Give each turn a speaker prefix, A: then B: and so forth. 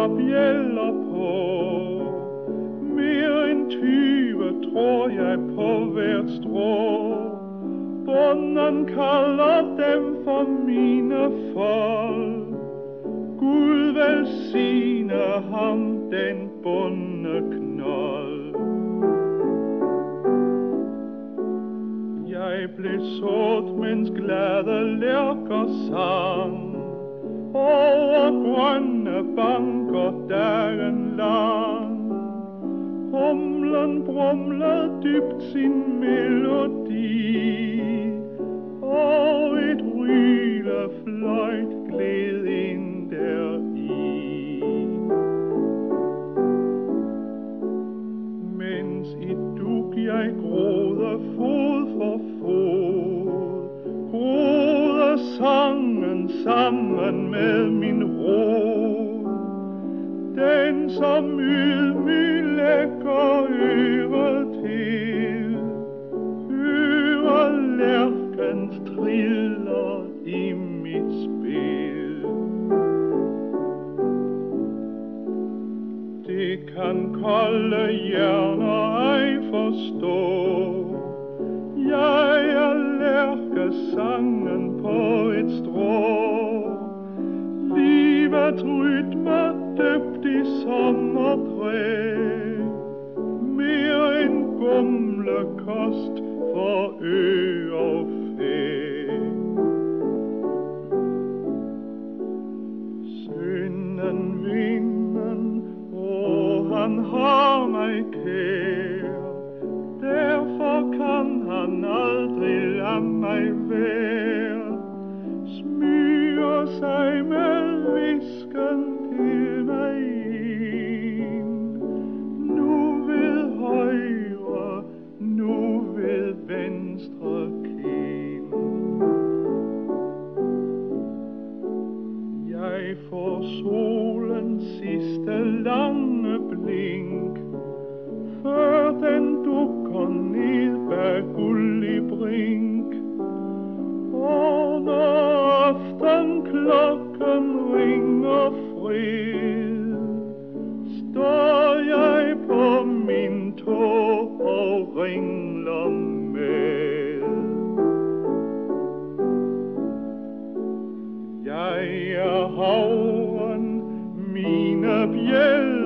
A: har bjæller på. Mere end tyve tror jeg på hvert strå. Bunden kalder dem for mine folk. Gud velsigne ham, den bunde knold. Jeg blev sort, mens glade lærker sang. Over grønne banker dagen lang. Humlen brumlede dybt sin melodi, og et ryle fløjt gled ind deri. Mens i duk jeg gråder fod for fod, Gråder sang sammen med min ro. Den som ydmyg lægger øret til, hører lærkens triller i mit spil. Det kan kolde hjerner ej forstå, jeg døbt i sommerpræg, mere end gumlekost for ø og fæ. Synden vinden, og han har mig kær, derfor kan han aldrig lade mig være. Smyger sig med Jeg solens sidste lange blink, før den dukker ned bag guldig brink. Og når aften klokken ringer fred, står jeg på min tog og ringler med. Jeg er havren, mine